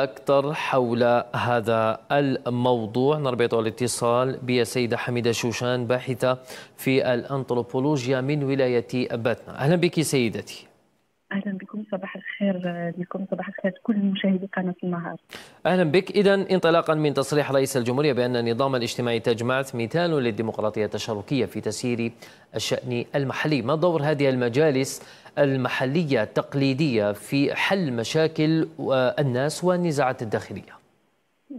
أكثر حول هذا الموضوع. نربط الاتصال بالسيدة حميدة شوشان باحثة في الأنثروبولوجيا من ولاية باتنا. أهلا بك سيدتي. أهلا بكم صباح الخير لكم صباح الخير كل مشاهدي قناة النهار. أهلا بك. إذا انطلاقا من تصريح رئيس الجمهورية بأن النظام الاجتماعي تجمعت مثال للديمقراطية التشاركية في تسيير الشأن المحلي. ما دور هذه المجالس المحلية التقليدية في حل مشاكل الناس والنزاعات الداخلية.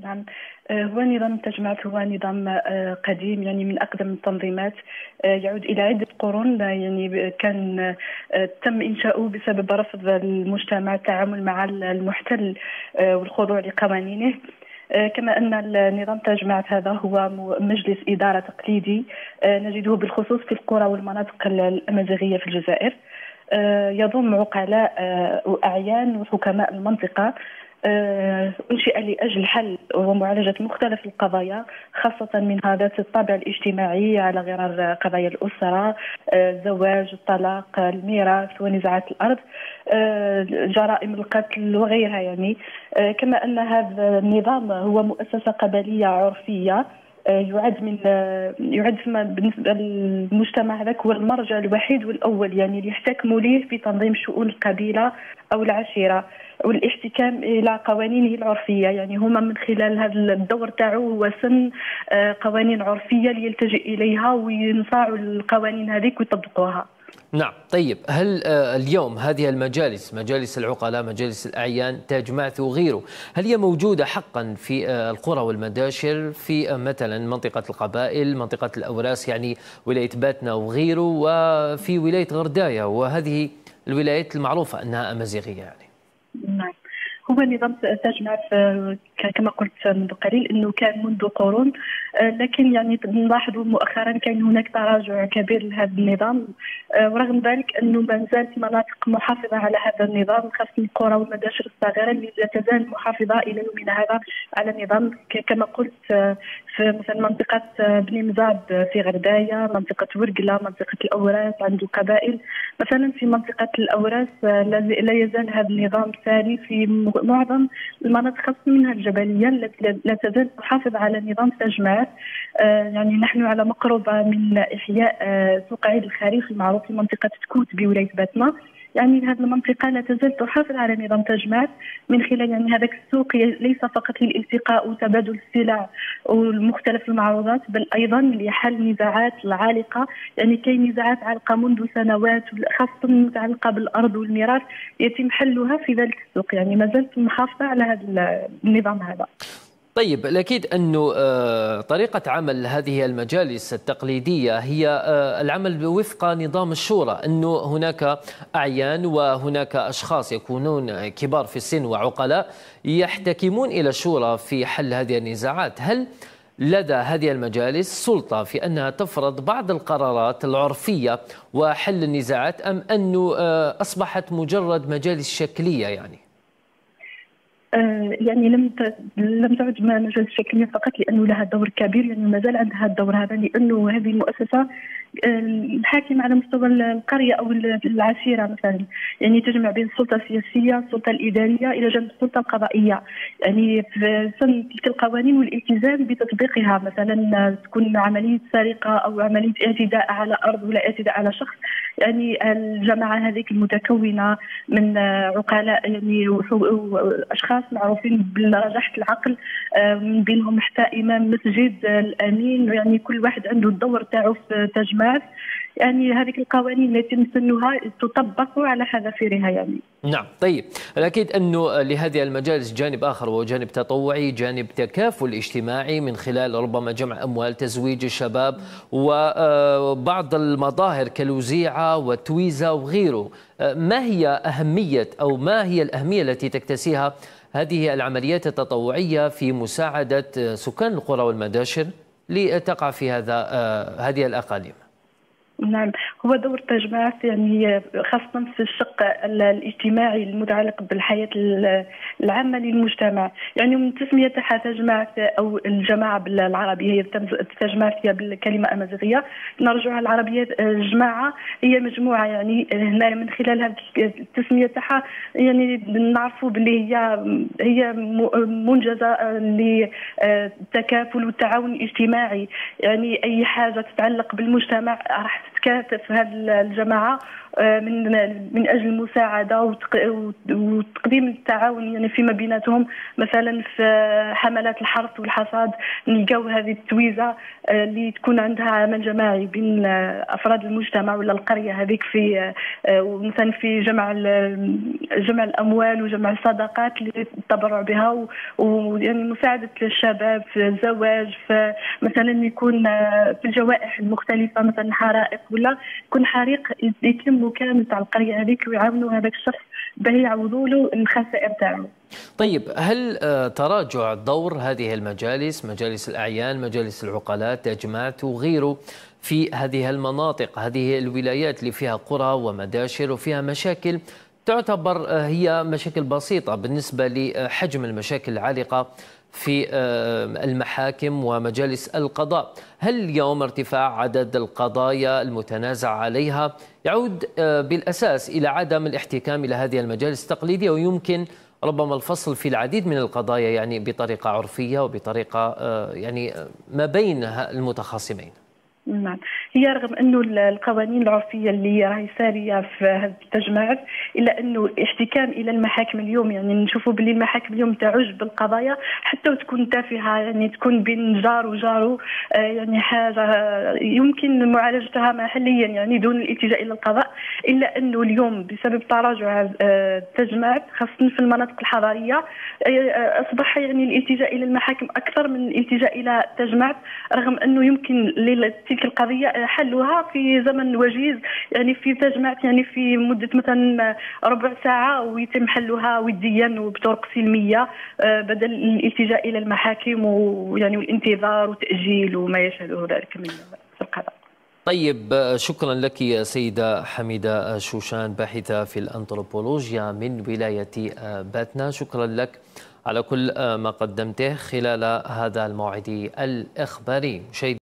نعم. آه، هو نظام تجمعت هو نظام آه، قديم يعني من أقدم التنظيمات. آه، يعود إلى عدة قرون يعني كان تم إنشاؤه بسبب رفض المجتمع التعامل مع المحتل والخضوع لقوانينه. كما أن النظام تجمعت هذا هو مجلس إدارة تقليدي نجده بالخصوص في القرى والمناطق الامازيغيه في الجزائر. يضم عقلاء وأعيان وحكماء المنطقة. آه، أنشئ لأجل حل ومعالجة مختلف القضايا خاصة من ذات الطابع الاجتماعي على غرار قضايا الأسرة آه، الزواج الطلاق الميراث ونزاعات الأرض آه، جرائم القتل وغيرها يعني. كما أن هذا النظام هو مؤسسة قبلية عرفية. يعد من يعد بالنسبة للمجتمع هذاك هو المرجع الوحيد والأول يعني اللي يحتكموا ليه في تنظيم شؤون القبيلة أو العشيرة والاحتكام إلى قوانينه العرفية. يعني هما من خلال هذا الدور تاعو هو سن آه، قوانين عرفية ليلتجئ إليها وينصاعوا القوانين هذيك ويطبقوها. نعم. طيب هل آه، اليوم هذه المجالس مجالس العقلاء مجالس الأعيان تاج وغيره هل هي موجودة حقا في آه، القرى والمداشر في مثلا منطقة القبائل منطقة الأوراس يعني ولاية باتنا وغيره وفي ولاية غرداية وهذه الولايات المعروفة أنها أمازيغية يعني؟ نعم. هو نظام تجمع كما قلت منذ قليل إنه كان منذ قرون آه، لكن يعني نلاحظ مؤخرا كان هناك تراجع كبير لهذا النظام آه، ورغم ذلك إنه ما زالت مناطق محافظة على هذا النظام خاصة القرى والمداشر الصغيرة اللي لا تزال محافظة إلى يومنا هذا على النظام كما قلت آه، في مثلا منطقة بني مزاد في غرداية منطقة ورقلة منطقة الأوراس عنده قبائل. مثلا في منطقة الأوراس لا يزال هذا النظام ساري في معظم المناطق خاصة منها الجبليه التي لا تزال تحافظ على نظام تجمعات آه، يعني نحن على مقربة من إحياء آه، سوق عيد الخريف المعروف في منطقة تكوت بولاية باتنا. يعني هذه المنطقة لا تزال تحافظ على نظام تجمعات من خلال يعني هذاك السوق ليس فقط للالتقاء وتبادل السلع ومختلف المعروضات بل أيضا لحل نزاعات العالقة. يعني كاين نزاعات عالقة منذ سنوات خاصة متعلقة بالأرض والميراث يتم حلها في ذلك السوق. يعني ما زالت محافظة على هذا النظام هذا. طيب الأكيد أنه آه، طريقة عمل هذه المجالس التقليدية هي آه، العمل وفق نظام الشورى أنه هناك أعيان وهناك أشخاص يكونون كبار في السن وعقلاء يحتكمون إلى الشورى في حل هذه النزاعات. هل لدى هذه المجالس سلطة في أنها تفرض بعض القرارات العرفية وحل النزاعات أم أنه آه، أصبحت مجرد مجالس شكلية يعني؟ يعني لم لم تعد مجال الشكليه فقط لأنه لها دور كبير يعني ما زال عندها الدور هذا لأنه هذه المؤسسة الحاكم على مستوى القرية أو العشيره مثلا. يعني تجمع بين السلطة السياسية السلطة الإدارية إلى جانب السلطة القضائية. يعني في سن تلك القوانين والالتزام بتطبيقها مثلا تكون عملية سرقة أو عملية اعتداء على أرض ولا اعتداء على شخص. يعني الجماعة هذيك المتكونة من عقلاء يعني اشخاص معروفين برجحه العقل من بينهم حتى إمام مسجد الأمين يعني كل واحد عنده الدور تاعو في تجمع الناس يعني هذه القوانين التي نسنها تطبق على حذافيرها يعني نعم طيب. الأكيد أنه لهذه المجالس جانب آخر وهو جانب تطوعي جانب تكافل اجتماعي من خلال ربما جمع أموال تزويج الشباب وبعض المظاهر كالوزيعة والتويزة وغيره. ما هي أهمية أو ما هي الأهمية التي تكتسيها هذه العمليات التطوعية في مساعدة سكان القرى والمداشر لتقع في هذا هذه الأقاليم. نعم. هو دور التجمعات يعني خاصة في الشق الاجتماعي المتعلق بالحياة العامة للمجتمع. يعني من تسمية تجمعات أو الجماعة بالعربية هي تجمعات هي بالكلمة أمازيغية نرجعها العربية جماعة هي مجموعة يعني هنا من خلال التسمية تاعها يعني نعرفوا باللي هي هي منجزة للتكافل والتعاون الاجتماعي يعني أي حاجة تتعلق بالمجتمع راح تتكاتف هذه الجماعة من من أجل المساعدة وتقديم التعاون يعني فيما بيناتهم. مثلا في حملات الحرث والحصاد نلقاو هذه التويزة آه، اللي تكون عندها عمل جماعي بين آه، أفراد المجتمع ولا القرية هذيك في مثلا في جمع جمع الأموال وجمع الصدقات اللي التبرع بها. ويعني مساعدة الشباب في الزواج في مثلا يكون في الجوائح المختلفة مثلا حرائق ولا يكون حريق يتم كامل تاع القرية هذيك ويعاونوا هذاك الشخص باه يعوضوا له الخسائر تاعو. طيب هل آه، تراجع دور هذه المجالس مجالس الأعيان مجالس العقلاء تجمعات وغيره في هذه المناطق هذه الولايات اللي فيها قرى ومداشر وفيها مشاكل تعتبر آه، هي مشاكل بسيطة بالنسبة لحجم المشاكل العالقة في آه، المحاكم ومجالس القضاء. هل اليوم ارتفاع عدد القضايا المتنازع عليها يعود آه، بالأساس إلى عدم الاحتكام إلى هذه المجالس التقليدية؟ ويمكن ربما الفصل في العديد من القضايا يعني بطريقة عرفية وبطريقة يعني ما بين المتخاصمين. نعم. هي رغم أنه القوانين العرفيه اللي راهي سارية في هذه التجمعات إلا أنه احتكام إلى المحاكم اليوم يعني نشوفوا باللي المحاكم اليوم تعج بالقضايا حتى وتكون تافهة يعني تكون بين جار وجاره آه، يعني حاجة يمكن معالجتها محليا يعني دون الاتجاه إلى القضاء. إلا أنه اليوم بسبب تراجع آه، التجمعات خاصة في المناطق الحضاريه آه، أصبح يعني الاتجاه إلى المحاكم أكثر من الاتجاه إلى التجمعات رغم أنه يمكن تلك القضية حلها في زمن وجيز يعني في تجمعت يعني في مدة مثلا ربع ساعة ويتم حلها وديا وبطرق سلمية آه، بدل الالتجاء إلى المحاكم ويعني والانتظار وتأجيل وما يشهده ذلك من القضاء. طيب شكرا لك سيدة حميدة شوشان باحثة في الأنثروبولوجيا من ولاية باتنا شكرا لك على كل ما قدمته خلال هذا الموعد الإخباري